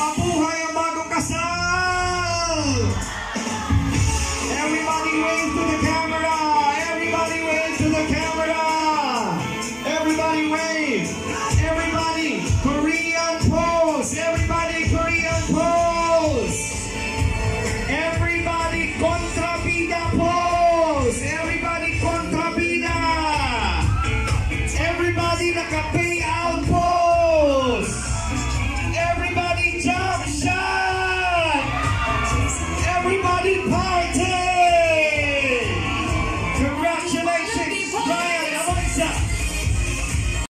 Mabuhay ang bagong kasal! Everybody wave to the camera! Everybody wave to the camera! Everybody wave! Everybody! Korean pose! Everybody Korean pose! Everybody contrabida pose! Everybody contrabida. Everybody nakapit!